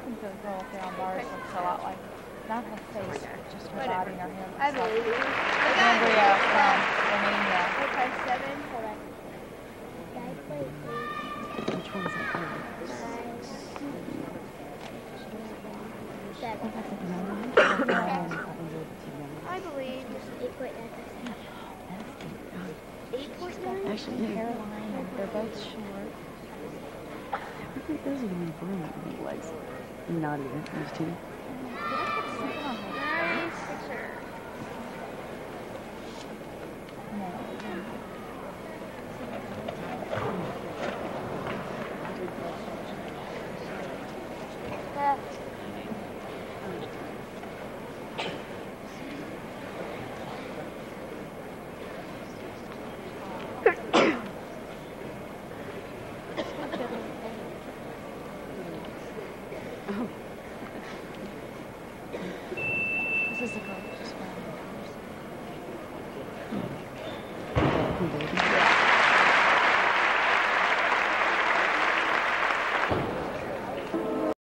I think the girl up there on bars looks a lot like, not her oh face, but just her Whatever. body and her hair. I looks like believe you. I got it. Andrea from Romania. Okay, seven. Hold on. Which one's it? Seven. Seven. I believe. Eight point nine. Eight point nine? Actually, yeah. Hairline, and they're both short. I think those are the ones Brian would be legs. Not even. Those two. Did I put seven on her? Nine, six, or. No. This is the girl just did?